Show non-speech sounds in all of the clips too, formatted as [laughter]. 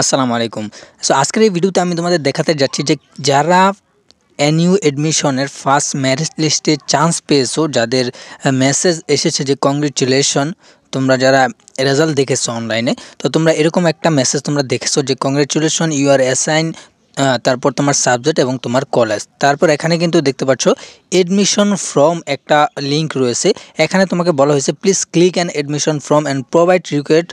আসসালামু আলাইকুম। সো আজকের এই ভিডিওতে আমি তোমাদের দেখাতে যাচ্ছি যে যারা এনইউ অ্যাডমিশনের ফার্স্ট ম্যারেজ লিস্টে চান্স পেয়েছ, যাদের মেসেজ এসেছে যে কংগ্রেচুলেশন তোমরা যারা রেজাল্ট দেখেছ অনলাইনে তো তোমরা এরকম একটা মেসেজ তোমরা দেখেছ যে কংগ্রেচুলেশন ইউ আর অ্যাসাইন তারপর তোমার সাবজেক্ট এবং তোমার কলেজ তারপর এখানে কিন্তু দেখতে পাচ্ছ এডমিশন ফর্ম একটা লিঙ্ক রয়েছে। এখানে তোমাকে বলা হয়েছে please click and admission form and provide required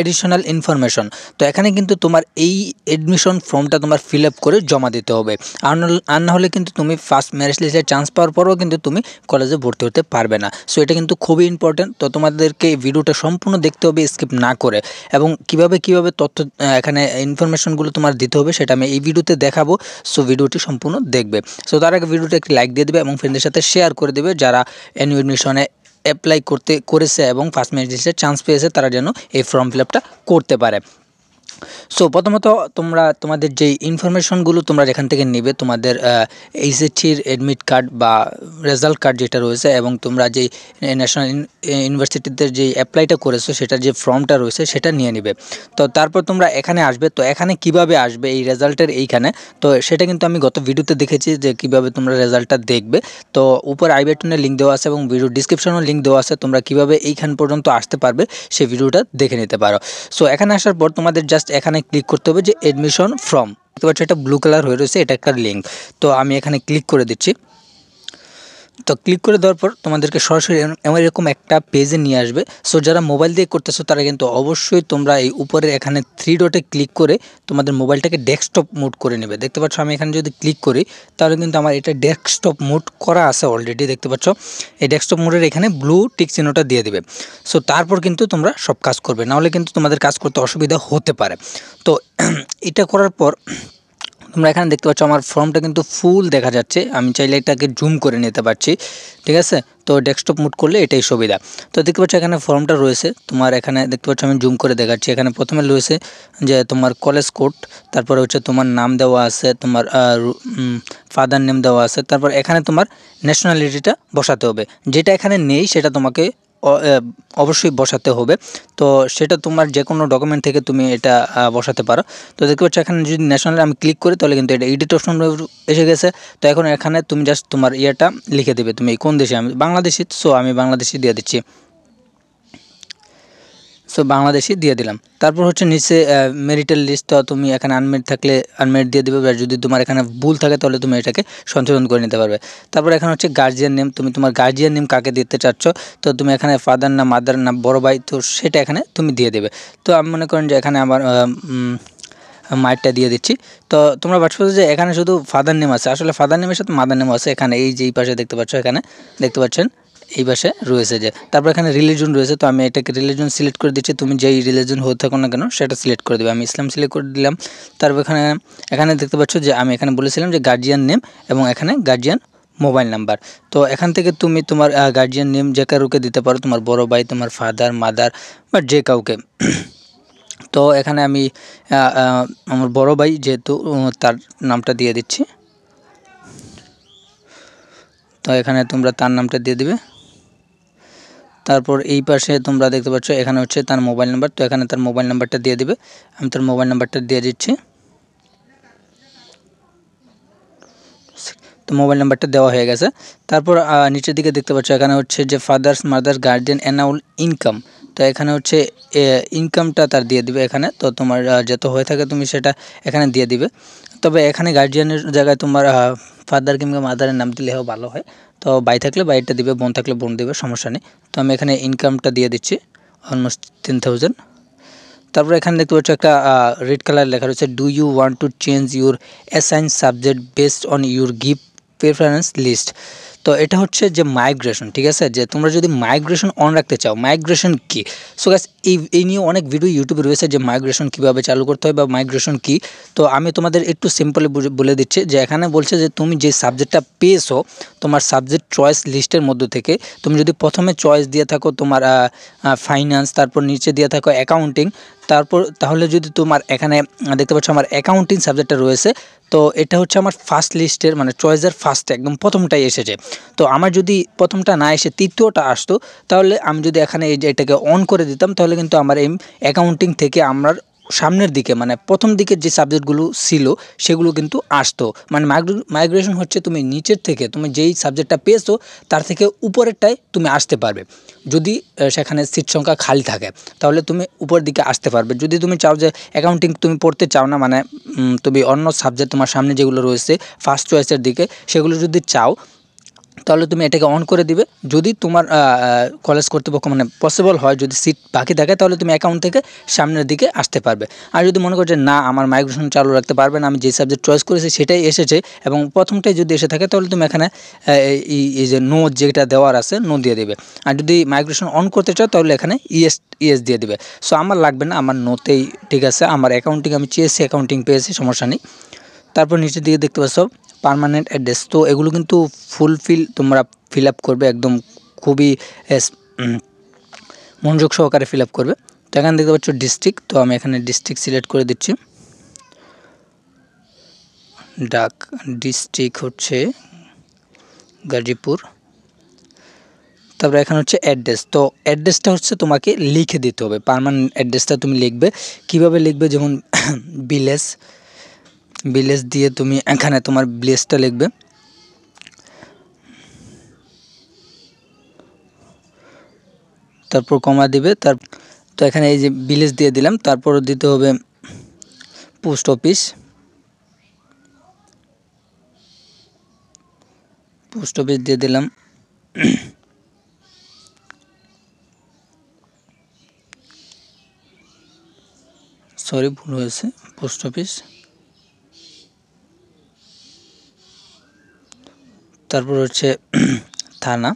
additional information তো এখানে কিন্তু তোমার এই এডমিশন ফর্মটা তোমার ফিল আপ করে জমা দিতে হবে। আর না হলে কিন্তু তুমি ফার্স্ট ম্যারেজ লিস্টে চান্স পাওয়ার পরেও কিন্তু তুমি কলেজে ভর্তি হতে পারবে না। সো এটা কিন্তু খুবই ইম্পর্টেন্ট তো তোমাদেরকে এই ভিডিওটা সম্পূর্ণ দেখতে হবে স্কিপ না করে। এবং কীভাবে কীভাবে তথ্য এখানে ইনফরমেশনগুলো তোমার দিতে হবে, সেটা আমি এই ভিডিওতে দেখাবো সো ভিডিওটি সম্পূর্ণ দেখবে। সো তার আগে ভিডিওটি একটি লাইক দিয়ে দেবে এবং ফ্রেন্ডের সাথে শেয়ার করে দেবে। যারা অ্যানুয়াল এডমিশনে অ্যাপ্লাই করতে করেছে এবং ফার্স্ট মেরিট চান্স পেয়েছে, তারা যেন এই ফর্ম ফিল করতে পারে। সো প্রথমত তোমরা, তোমাদের যে ইনফরমেশনগুলো তোমরা যেখান থেকে নেবে, তোমাদের এইচএসসির অ্যাডমিট কার্ড বা রেজাল্ট কার্ড যেটা রয়েছে এবং তোমরা যেই ন্যাশনাল ইউনিভার্সিটিতে যে অ্যাপ্লাইটা করেছ, সেটার যে ফর্মটা রয়েছে, সেটা নিয়ে নেবে। তো তারপর তোমরা এখানে আসবে, তো এখানে কীভাবে আসবে এই রেজাল্টের এইখানে, তো সেটা কিন্তু আমি গত ভিডিওতে দেখেছি যে কীভাবে তোমরা রেজাল্টটা দেখবে। তো উপর আই লিঙ্ক দেওয়া আছে এবং ভিডিও ডিসক্রিপশনেও লিঙ্ক দেওয়া আছে, তোমরা কীভাবে এইখান পর্যন্ত আসতে পারবে, সেই ভিডিওটা দেখে নিতে পারো। সো এখানে আসার পর তোমাদের জাস্ট এখানে ক্লিক করতে হবে যে এডমিশন ফর্ম দেখতে পাচ্ছ এটা ব্লু কালার হয়ে রয়েছে, এটা একটা লিঙ্ক তো আমি এখানে ক্লিক করে দিচ্ছি। তো ক্লিক করে দেওয়ার পর তোমাদেরকে সরাসরি এরকম একটা পেজে নিয়ে আসবে। সো যারা মোবাইল দিয়ে করতেছো, তারা কিন্তু অবশ্যই তোমরা এই উপরে এখানে থ্রি ডটে ক্লিক করে তোমাদের মোবাইলটাকে ডেস্কটপ মোড করে নেবে। দেখতে পাচ্ছ, আমি এখানে যদি ক্লিক করি, তাহলে কিন্তু আমার এটা ডেস্কটপ মোড করা আছে অলরেডি দেখতে পাচ্ছ? এই ডেস্কটপ মোডের এখানে ব্লু টিক চিহ্নটা দিয়ে দেবে। সো তারপর কিন্তু তোমরা সব কাজ করবে। নাহলে কিন্তু তোমাদের কাজ করতে অসুবিধা হতে পারে। তো, [clears throat] এটা করার পর তোমরা এখানে দেখতে পাচ্ছ আমার ফর্মটা কিন্তু ফুল দেখা যাচ্ছে। আমি চাইলে এটাকে জুম করে নিতে পারছি, ঠিক আছে? তো ডেস্কটপ মুড করলে এটাই সুবিধা। তো দেখতে পাচ্ছ এখানে ফর্মটা রয়েছে। তোমার এখানে দেখতে পাচ্ছ আমি জুম করে দেখাচ্ছি। এখানে প্রথমে রয়েছে যে তোমার কলেজ কোড, তারপরে হচ্ছে তোমার নাম দেওয়া আছে, তোমার ফাদার নেম দেওয়া আছে, তারপর এখানে তোমার ন্যাশনালিটিটা বসাতে হবে। যেটা এখানে নেই, সেটা তোমাকে অবশ্যই বসাতে হবে। তো সেটা তোমার যে কোনো ডকুমেন্ট থেকে তুমি এটা বসাতে পারো। তো দেখতে পাচ্ছ, এখানে যদি ন্যাশনাল আমি ক্লিক করি, তাহলে কিন্তু এটা এডিট অপশন এসে গেছে। তো এখন এখানে তুমি জাস্ট তোমার ইয়েটা লিখে দেবে। তুমি কোন দেশে? আমি বাংলাদেশি সো আমি বাংলাদেশি দিয়ে দিচ্ছি। সো বাংলাদেশি দিয়ে দিলাম। তারপর হচ্ছে নিচে মেরিটাল লিস্ট তো তুমি এখানে আনমেড থাকলে আনমেড দিয়ে দেবে আর যদি তোমার এখানে ভুল থাকে তাহলে তুমি এটাকে সংশোধন করে নিতে পারবে। তারপর এখানে হচ্ছে গার্জিয়ান নেম তুমি তোমার গার্জিয়ান নেম কাকে দিতে চাচ্ছ? তো তুমি এখানে ফাদার না মাদার না, বড় ভাই, তো সেটা এখানে তুমি দিয়ে দেবে। তো আমি মনে করেন যে এখানে আমার মায়েরটা দিয়ে দিচ্ছি। তো তোমরা বাটফোজ যে এখানে শুধু ফাদার নেম আছে। আসলে ফাদার নেমের সাথে মাদার নেম আছে এখানে। এই যে এই পাশে দেখতে পাচ্ছ এখানে, দেখতে পাচ্ছেন? এই পাশে রয়েছে যে, তারপর এখানে রিলিজন রয়েছে, তো আমি এটাকে রিলিজন সিলেক্ট করে দিচ্ছি। তুমি যেই রিলিজন হয়ে থাকো না কেন, সেটা সিলেক্ট করে দেবে। আমি ইসলাম সিলেক্ট করে দিলাম। তারপর এখানে এখানে দেখতে পাচ্ছ যে, আমি এখানে বলেছিলাম যে গার্জিয়ান নেম এবং এখানে গার্জিয়ান মোবাইল নাম্বার তো এখান থেকে তুমি তোমার গার্জিয়ান নেম যে কারুকে দিতে পারো, তোমার বড় ভাই, তোমার ফাদার মাদার বা যে কাউকে। তো এখানে আমি আমার বড় ভাই যেহেতু তার নামটা দিয়ে দিচ্ছি। তো এখানে তোমরা তার নামটা দিয়ে দিবে। তারপর এই পাশে তোমরা দেখতে পাচ্ছ, এখানে হচ্ছে তার মোবাইল নাম্বার। তো এখানে তার মোবাইল নাম্বারটা দিয়ে দিবে। আমি তার মোবাইল নাম্বারটা দিয়ে দিচ্ছি। তো মোবাইল নাম্বারটা দেওয়া হয়ে গেছে। তারপর নিচের দিকে দেখতে পাচ্ছ, এখানে হচ্ছে যে fathers mothers guardian annual income তো এখানে হচ্ছে ইনকামটা তার দিয়ে দিবে এখানে। তো তোমার যত হয়ে থাকে তুমি সেটা এখানে দিয়ে দিবে। তবে এখানে গার্জিয়ানের জায়গায় তোমার ফাদার কিংবা মাদারের নাম দিলে ভালো হয়। তো বাই থাকলে বাইটা দিবে, বোন থাকলে বোন দিবে, সমস্যা নেই। তো আমি এখানে ইনকামটা দিয়ে দিচ্ছি অলমোস্ট টেন থাউজেন্ড তারপরে এখানে দেখতে পাচ্ছ একটা রেড কালার লেখা রয়েছে do you want to change your assign subject based on your gift preference list তো এটা হচ্ছে যে মাইগ্রেশন ঠিক আছে? যে তোমরা যদি মাইগ্রেশন অন রাখতে চাও মাইগ্রেশন কি? সো গ্যাস এই এই নিয়ে অনেক ভিডিও ইউটিউবে রয়েছে যে মাইগ্রেশন কীভাবে চালু করতে হয় বা মাইগ্রেশন কি? তো আমি তোমাদের একটু সিম্পলি বলে দিচ্ছি যে এখানে বলছে যে তুমি যে সাবজেক্টটা পেয়েছ, তোমার সাবজেক্ট চয়েস লিস্টের মধ্যে থেকে, তুমি যদি প্রথমে চয়েস দিয়ে থাকো তোমার ফাইন্যান্স তারপর নিচে দিয়ে থাকো অ্যাকাউন্টিং তারপর, তাহলে যদি তোমার এখানে দেখতে পাচ্ছ আমার অ্যাকাউন্টিং সাবজেক্টটা রয়েছে, তো এটা হচ্ছে আমার ফার্স্ট লিস্টের মানে চয়েসের ফার্স্ট একদম প্রথমটাই এসেছে। তো আমার যদি প্রথমটা না এসে তৃতীয়টা আসতো, তাহলে আমি যদি এখানে এই যে এটাকে অন করে দিতাম, তাহলে কিন্তু আমার এই অ্যাকাউন্টিং থেকে আমার সামনের দিকে মানে প্রথম দিকের যে সাবজেক্টগুলো ছিল, সেগুলো কিন্তু আসতো। মানে মাইগ্রেশন হচ্ছে তুমি নিচের থেকে, তুমি যেই সাবজেক্টটা পেয়েছ, তার থেকে উপরেরটাই তুমি আসতে পারবে। যদি সেখানে সিট সংখ্যা খালি থাকে, তাহলে তুমি উপরের দিকে আসতে পারবে। যদি তুমি চাও যে অ্যাকাউন্টিং তুমি পড়তে চাও না মানে তুমি অন্য সাবজেক্ট তোমার সামনে যেগুলো রয়েছে ফার্স্ট চয়েসের দিকে, সেগুলো যদি চাও তাহলে তুমি এটাকে অন করে দিবে। যদি তোমার কলেজ কর্তৃপক্ষ মানে পসিবল হয় যদি সিট বাকি থাকে, তাহলে তুমি অ্যাকাউন্ট থেকে সামনের দিকে আসতে পারবে। আর যদি মনে করো যে না, আমার মাইগ্রেশন চালু রাখতে পারবে না, আমি যে সাবজেক্ট চয়েস করেছি সেটাই এসেছে এবং প্রথমটাই যদি এসে থাকে, তাহলে তুমি এখানে এই যে নো যেটা দেওয়ার আছে নো দিয়ে দেবে। আর যদি মাইগ্রেশন অন করতে চাও, তাহলে এখানে ইএস ইএস দিয়ে দেবে। সো আমার লাগবে না, আমার নোতেই ঠিক আছে, আমার অ্যাকাউন্টিং আমি চেয়েছি অ্যাকাউন্টিং পেয়েছি, সমস্যা নেই। তারপর নিচের দিকে দেখতে পাচ্ছ পারমানেন্ট অ্যাড্রেস তো এগুলো কিন্তু ফুলফিল তোমরা ফিল আপ করবে একদম খুবই মনোযোগ সহকারে ফিল আপ করবে। তো এখানে দেখতে পাচ্ছ ডিস্ট্রিক্ট তো আমি এখানে ডিস্ট্রিক্ট সিলেক্ট করে দিচ্ছি। ডাক ডিস্ট্রিক্ট হচ্ছে গাজীপুর। তারপরে এখানে হচ্ছে অ্যাড্রেস তো অ্যাড্রেসটা হচ্ছে তোমাকে লিখে দিতে হবে। পারমানেন্ট অ্যাড্রেসটা তুমি লিখবে। কীভাবে লিখবে? যেমন [coughs] ভিলেজ ভিলেজ দিয়ে তুমি এখানে তোমার ভিলেজটা লিখবে। তারপর কমা দিবে, তার তো এখানে এই যে ভিলেজ দিয়ে দিলাম তারপর দিতে হবে পোস্ট অফিস পোস্ট অফিস দিয়ে দিলাম। [coughs] সরি ভুল হয়েছে পোস্ট অফিস তারপর হচ্ছে [clears throat] থানা।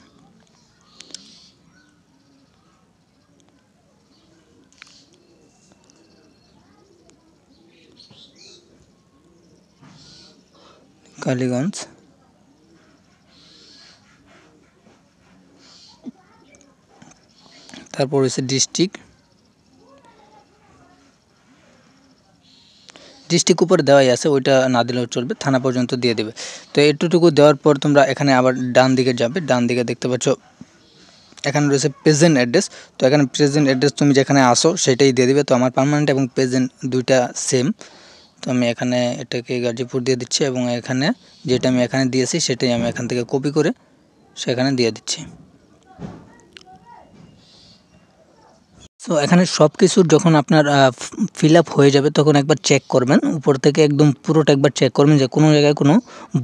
কালীগঞ্জ। তারপর হচ্ছে ডিস্ট্রিক্ট। ডিস্ট্রিক্ট উপরে দেওয়াই আছে, ওইটা না দিলেও চলবে, থানা পর্যন্ত দিয়ে দেবে। তো এটুকু দেওয়ার পর তোমরা এখানে আবার ডান দিকে যাবে, ডান দিকে দেখতে পাচ্ছ এখানে রয়েছে প্রেজেন্ট অ্যাড্রেস তো এখানে প্রেজেন্ট অ্যাড্রেস তুমি যেখানে আসো সেটাই দিয়ে দিবে। তো আমার পারমানেন্ট এবং প্রেজেন্ট দুইটা সেম তো আমি এখানে এটাকে গাজীপুর দিয়ে দিচ্ছি এবং এখানে যেটা আমি এখানে দিয়েছি সেটাই আমি এখান থেকে কপি করে সেখানে দিয়ে দিচ্ছি। তো এখানে সব কিছুর যখন আপনার ফিল আপ হয়ে যাবে, তখন একবার চেক করবেন। উপর থেকে একদম পুরোটা একবার চেক করবেন যে কোনো জায়গায় কোনো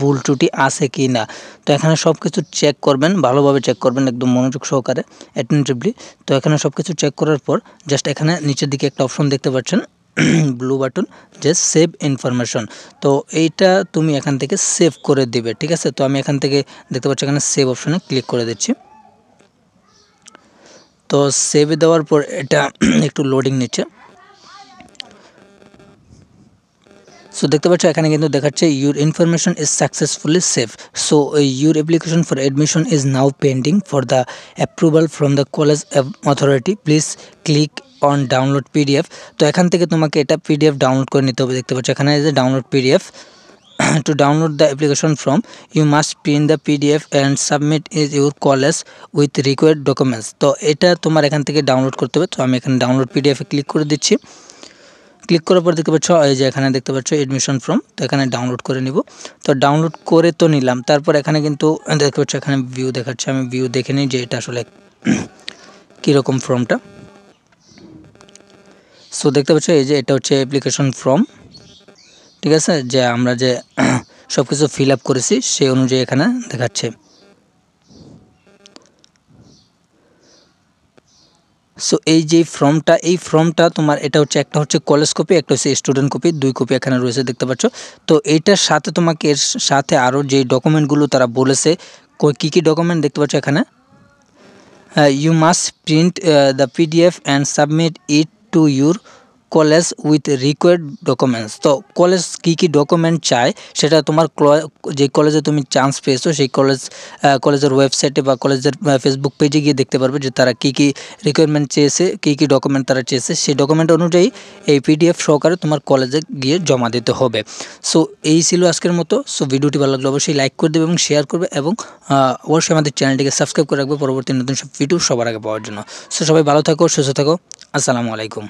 ভুল ত্রুটি আছে কি না তো এখানে সব কিছু চেক করবেন, ভালোভাবে চেক করবেন একদম মনোযোগ সহকারে অ্যাটেন্টিভলি তো এখানে সব কিছু চেক করার পর জাস্ট এখানে নিচের দিকে একটা অপশন দেখতে পাচ্ছেন [clears throat] ব্লু বাটন যে সেভ ইনফরমেশন তো এইটা তুমি এখান থেকে সেভ করে দিবে, ঠিক আছে? তো আমি এখান থেকে দেখতে পাচ্ছি এখানে সেভ অপশনে ক্লিক করে দিচ্ছি। তো সেভে দেওয়ার পর এটা [clears throat] একটু লোডিং নিচ্ছে। সো দেখতে পাচ্ছ, এখানে কিন্তু দেখাচ্ছে your information is successfully save so your application for admission is now pending for the approval from the college authority please click on download PDF তো এখান থেকে তোমাকে এটা পিডিএফ ডাউনলোড করে নিতে হবে। দেখতে পাচ্ছ, এখানে download PDF [clears throat] to download the application from, you must print the pdf and submit is your college with required documents. তো এটা তোমার এখান থেকে ডাউনলোড করতে হবে। তো আমি এখানে ডাউনলোড পিডিএফে ক্লিক করে দিচ্ছি। ক্লিক করার পর দেখতে পাচ্ছ, এই যে এখানে দেখতে পাচ্ছ এডমিশন ফর্ম তো এখানে ডাউনলোড করে নিব। তো ডাউনলোড করে তো নিলাম। তারপর এখানে কিন্তু দেখতে পাচ্ছ, এখানে ভিউ দেখাচ্ছে। আমি ভিউ দেখে নিই যে এটা আসলে কীরকম ফর্মটা সো দেখতে পাচ্ছ, এই যে এটা হচ্ছে অ্যাপ্লিকেশন ফর্ম ঠিক আছে? যে আমরা যে সব কিছু ফিল আপ করেছি, সেই অনুযায়ী এখানে দেখাচ্ছে। সো এই যে ফর্মটা, এই ফর্মটা তোমার এটা হচ্ছে, একটা হচ্ছে কলেজ কপি একটা হচ্ছে স্টুডেন্ট কপি দুই কপি এখানে রয়েছে, দেখতে পাচ্ছ? তো এইটার সাথে তোমাকে, এর সাথে আরও যে ডকুমেন্টগুলো তারা বলেছে কী কী ডকুমেন্ট দেখতে পাচ্ছ এখানে? You must print the PDF and submit it to your college with required documents তো কলেজ কী কী ডকুমেন্ট চায় সেটা তোমার যে কলেজে তুমি চান্স পেয়েছ, সেই কলেজ কলেজের ওয়েবসাইটে বা কলেজের ফেসবুক পেজে গিয়ে দেখতে পারবে যে তারা কী কী রিকোয়ারমেন্ট চেয়েছে, কী কী ডকুমেন্ট তারা চেয়েছে। সেই ডকুমেন্ট অনুযায়ী এই পিডিএফ সহকারে তোমার কলেজে গিয়ে জমা দিতে হবে। সো এই ছিল আজকের মতো। সো ভিডিওটি ভালো লাগলে অবশ্যই লাইক করে দেবে এবং শেয়ার করবে এবং অবশ্যই আমাদের চ্যানেলটিকে সাবস্ক্রাইব করে রাখবে। পরবর্তী নতুন সব ভিডিও সবার আগে পাওয়ার জন্য। সো সবাই ভালো থাকো, সুস্থ থাকো। আসসালামু আলাইকুম।